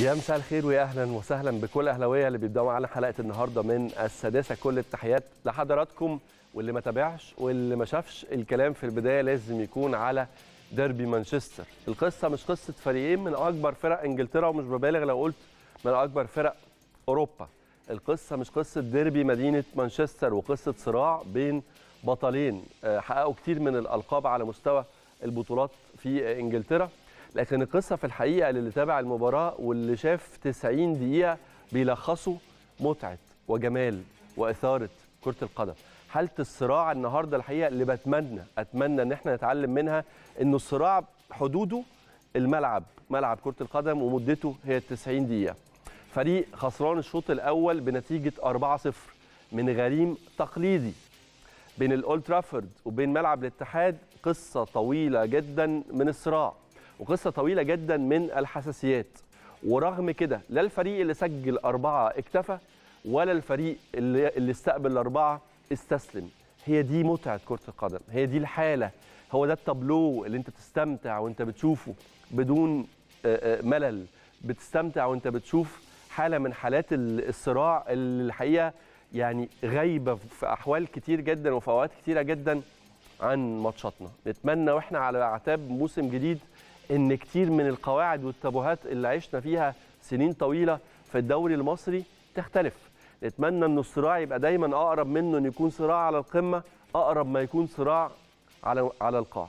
يا مساء الخير ويا أهلا وسهلا بكل أهلاوية اللي بيبدأوا معانا حلقة النهارده من السادسة. كل التحيات لحضراتكم واللي ما تابعش واللي ما شافش الكلام في البداية لازم يكون على ديربي مانشستر. القصة مش قصة فريقين من أكبر فرق إنجلترا ومش ببالغ لو قلت من أكبر فرق أوروبا. القصة مش قصة ديربي مدينة مانشستر وقصة صراع بين بطلين. آه، حققوا كتير من الألقاب على مستوى البطولات في إنجلترا. لكن القصة في الحقيقة للي تابع المباراة واللي شاف 90 دقيقة بيلخصوا متعة وجمال وإثارة كرة القدم. حالة الصراع النهارده الحقيقة اللي بتمنى أتمنى إن إحنا نتعلم منها إنه الصراع حدوده الملعب ملعب كرة القدم ومدته هي 90 دقيقة. فريق خسران الشوط الأول بنتيجة 4-0 من غريم تقليدي. بين الأولد ترافورد وبين ملعب الاتحاد قصة طويلة جدا من الصراع. وقصة طويلة جدا من الحساسيات. ورغم كده لا الفريق اللي سجل أربعة اكتفى ولا الفريق اللي, اللي استقبل الأربعة استسلم. هي دي متعة كرة القدم. هي دي الحالة. هو ده التابلو اللي انت تستمتع وانت بتشوفه بدون ملل. بتستمتع وانت بتشوف حالة من حالات ال- الصراع اللي الحقيقة يعني غايبة في أحوال كتير جدا وفي أوقات كتيرة جدا عن ماتشاتنا. نتمنى وإحنا على أعتاب موسم جديد إن كتير من القواعد والتابوهات اللي عشنا فيها سنين طويلة في الدوري المصري تختلف. نتمنى إن الصراع يبقى دايما أقرب منه إن يكون صراع على القمة أقرب ما يكون صراع على على القاع.